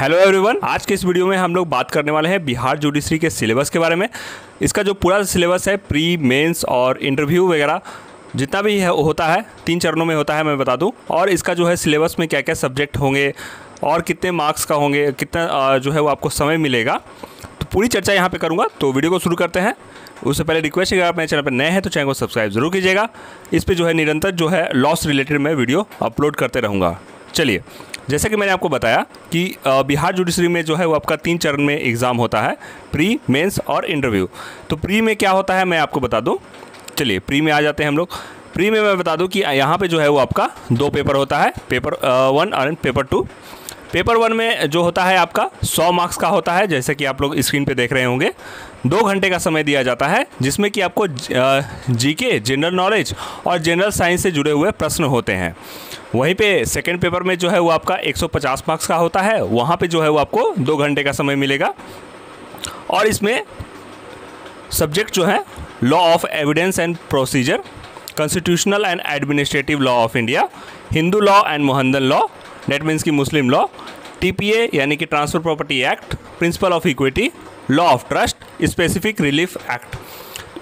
Hello everyone आज के इस वीडियो में हम लोग बात करने वाले हैं बिहार जुडिशरी के सिलेबस के बारे में। इसका जो पूरा सिलेबस है प्री मेंस और इंटरव्यू वगैरह, जितना भी है, होता है, तीन चरणों में होता है, मैं बता दूँ। और इसका जो है सिलेबस में क्या क्या सब्जेक्ट होंगे, और कितने मार्क्स का होंगे, कितना जो है वो आपको समय मिलेगा तो पूरी चर्चा यहाँ पर करूँगा। तो वीडियो को शुरू करते हैं। उससे पहले रिक्वेस्ट है आप मेरे चैनल पर नए हैं तो चैनल को सब्सक्राइब ज़रूर कीजिएगा। इस पर जो है निरंतर जो है लॉस रिलेटेड मैं वीडियो अपलोड करते रहूँगा। चलिए जैसे कि मैंने आपको बताया कि बिहार जुडिशरी में जो है वो आपका तीन चरण में एग्ज़ाम होता है प्री मेंस और इंटरव्यू तो प्री में क्या होता है, मैं आपको बता दूँ। चलिए प्री में आ जाते हैं हम लोग। प्री में मैं बता दूँ कि यहाँ पे जो है वो आपका दो पेपर होता है पेपर वन और पेपर टू पेपर वन में जो होता है आपका 100 मार्क्स का होता है, जैसे कि आप लोग स्क्रीन पे देख रहे होंगे। दो घंटे का समय दिया जाता है, जिसमें कि आपको जीके जनरल नॉलेज और जनरल साइंस से जुड़े हुए प्रश्न होते हैं। वहीं पे सेकंड पेपर में जो है वो आपका 150 मार्क्स का होता है। वहाँ पे जो है वो आपको दो घंटे का समय मिलेगा। और इसमें सब्जेक्ट जो है law of evidence and procedure constitutional and administrative law of India Hindu law and Mohammedan law that means की मुस्लिम लॉ टीपीए यानी कि transfer property act principle of equity law of trust specific relief act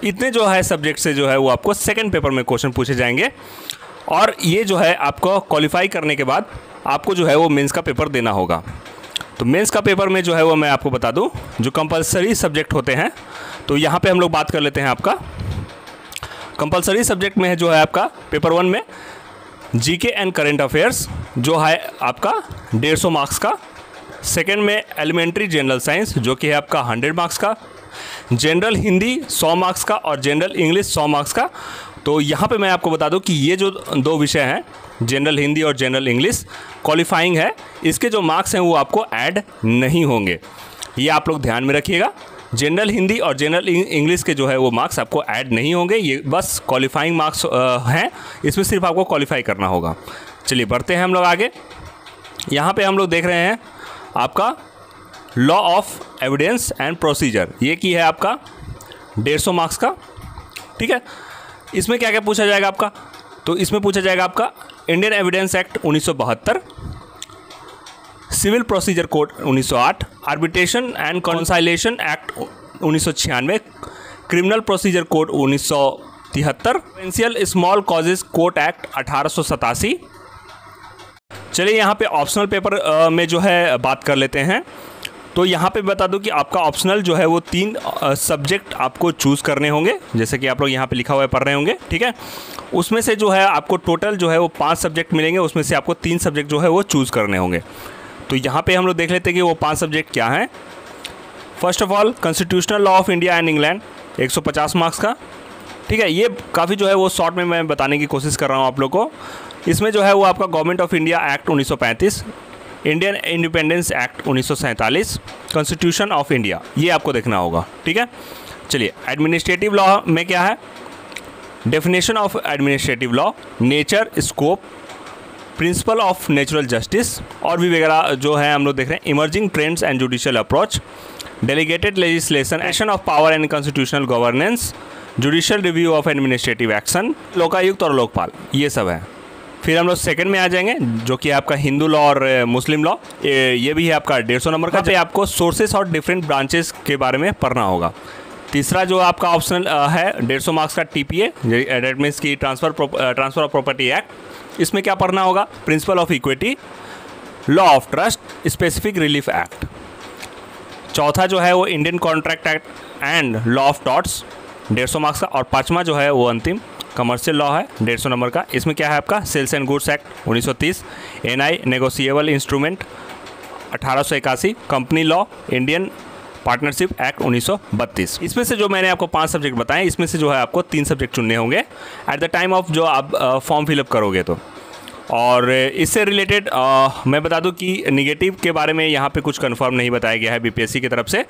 इतने जो है subject से जो है वो आपको सेकेंड पेपर में क्वेश्चन पूछे जाएँगे। और ये जो है आपको क्वालिफाई करने के बाद आपको जो है वो मेंस का पेपर देना होगा। तो मेंस का पेपर में जो है वो मैं आपको बता दूँ, जो कंपलसरी सब्जेक्ट होते हैं तो यहाँ पे हम लोग बात कर लेते हैं आपका। कंपलसरी सब्जेक्ट में है जो है आपका पेपर वन में जीके एंड करेंट अफेयर्स जो है आपका डेढ़ सौ मार्क्स का। सेकेंड में एलिमेंट्री जनरल साइंस जो कि है आपका हंड्रेड मार्क्स का। जनरल हिंदी सौ मार्क्स का और जनरल इंग्लिश सौ मार्क्स का। तो यहाँ पे मैं आपको बता दूँ कि ये जो दो विषय हैं जनरल हिंदी और जनरल इंग्लिश क्वालिफाइंग है, इसके जो मार्क्स हैं वो आपको ऐड नहीं होंगे। ये आप लोग ध्यान में रखिएगा। जनरल हिंदी और जनरल इंग्लिश के जो है वो मार्क्स आपको ऐड नहीं होंगे, ये बस क्वालिफाइंग मार्क्स हैं, इसमें सिर्फ़ आपको क्वालिफाई करना होगा। चलिए बढ़ते हैं हम लोग आगे। यहाँ पे हम लोग देख रहे हैं आपका law of evidence and procedure ये की है आपका? डेढ़ सौ मार्क्स का। ठीक है? इसमें क्या क्या पूछा जाएगा आपका? तो इसमें पूछा जाएगा आपका Indian evidence act 1972 civil procedure code 1908 arbitration and conciliation act 1996 criminal procedure code 1973 provincial small causes court act अठारह सौ सतासी। चलिए यहाँ पे ऑप्शनल पेपर में जो है बात कर लेते हैं। तो यहाँ पे बता दूँ कि आपका ऑप्शनल जो है वो तीन सब्जेक्ट आपको चूज़ करने होंगे, जैसे कि आप लोग यहाँ पे लिखा हुआ है, पढ़ रहे होंगे, ठीक है? उसमें से जो है आपको टोटल जो है वो पाँच सब्जेक्ट मिलेंगे, उसमें से आपको तीन सब्जेक्ट जो है वो चूज़ करने होंगे। तो यहाँ पे हम लोग देख लेते हैं कि वो पाँच सब्जेक्ट क्या हैं। First of all constitutional law of India and England 150 marks का, ठीक है? ये काफ़ी जो है वो शॉर्ट में मैं बताने की कोशिश कर रहा हूँ आप लोग को। इसमें जो है वो आपका government of India act 1935 Indian independence act 1947 constitution of India ये आपको देखना होगा, ठीक है? चलिए एडमिनिस्ट्रेटिव लॉ में क्या है? Definition of administrative law nature scope principle of natural justice और भी वगैरह जो है हम लोग देख रहे हैं emerging trends and judicial approach delegated legislation action of power and constitutional governance judicial review of administrative action Lokayukta और लोकपाल, ये सब है। फिर हम लोग सेकंड में आ जाएँगे जो कि आपका हिंदू लॉ और मुस्लिम लॉ ये भी है आपका डेढ़ सौ नंबर का पे आपको सोर्सेस और डिफरेंट ब्रांचेस के बारे में पढ़ना होगा। तीसरा जो आपका ऑप्शनल है डेढ़ सौ मार्क्स का T P A that means की transfer transfer of property act इसमें क्या पढ़ना होगा? Principle of equity law of trust specific relief act चौथा जो है वो Indian contract act and law of torts डेढ़ सौ मार्क्स का और पाँचवा जो है वो अंतिम कमर्शियल लॉ है, डेढ़ सौ नंबर का। इसमें क्या है आपका? Sales and goods act 1930 NI negotiable instrument अठारह सौ इक्यासी company law Indian partnership act 1932 इसमें से जो मैंने आपको पाँच सब्जेक्ट बताए, इसमें से जो है आपको तीन सब्जेक्ट चुनने होंगे। एट द टाइम ऑफ़ जो आप फॉर्म फिलअप करोगे तो। और इससे रिलेटेड मैं बता दूँ कि निगेटिव के बारे में यहाँ पे कुछ कंफर्म नहीं बताया गया है बीपीएससी की तरफ़ से।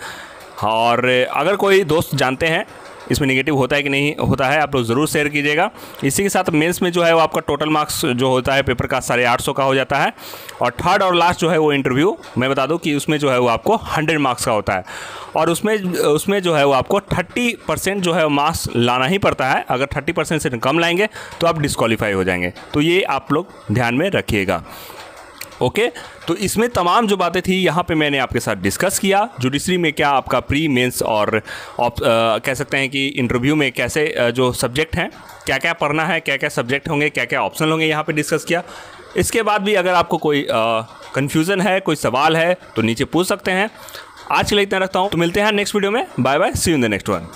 और अगर कोई दोस्त जानते हैं इसमें निगेटिव होता है कि नहीं होता है, आप लोग ज़रूर शेयर कीजिएगा। इसी के साथ मेन्स में जो है वो आपका टोटल मार्क्स जो होता है पेपर का साढ़े आठ सौ का हो जाता है। और थर्ड और लास्ट जो है वो इंटरव्यू मैं बता दूँ कि उसमें जो है वो आपको हंड्रेड मार्क्स का होता है। और उसमें उसमें जो है वो आपको थर्टी परसेंट जो है मार्क्स लाना ही पड़ता है। अगर थर्टी परसेंट से कम लाएँगे तो आप डिस्कवालीफाई हो जाएँगे। तो ये आप लोग ध्यान में रखिएगा। ओके? तो इसमें तमाम जो बातें थी यहाँ पे मैंने आपके साथ डिस्कस किया। जुडिशरी में क्या आपका प्री मेंस और आ, कह सकते हैं कि इंटरव्यू में कैसे जो सब्जेक्ट हैं क्या क्या पढ़ना है क्या क्या सब्जेक्ट होंगे क्या क्या ऑप्शन होंगे यहाँ पे डिस्कस किया। इसके बाद भी अगर आपको कोई कन्फ्यूज़न है कोई सवाल है तो नीचे पूछ सकते हैं। आज के लिए इतना रखता हूँ। तो मिलते हैं नेक्स्ट वीडियो में। Bye bye see in the next one